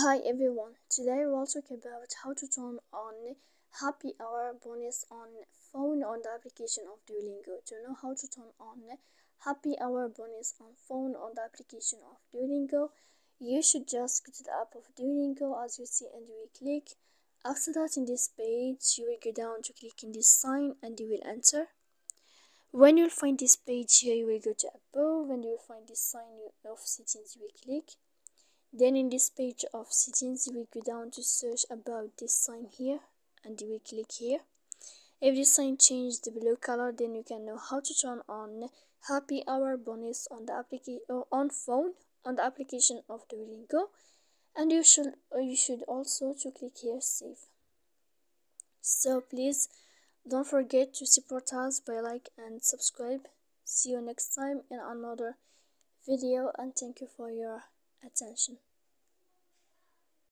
Hi everyone, today we'll talk about how to turn on happy hour bonus on phone on the application of Duolingo. To know how to turn on happy hour bonus on phone on the application of Duolingo, you should just go to the app of Duolingo as you see and you click. After that in this page, you will go down to click in this sign and you will enter. When you'll find this page here, you will go to above and you will find this sign of settings, you will click then in this page of settings we go down to search about this sign here and we click here. If this sign changes the blue color then you can know how to turn on happy hour bonus on the application uh, on phone on the application of Duolingo. And you should uh, you should also to click here save. So please don't forget to support us by like and subscribe. See you next time in another video and thank you for your attention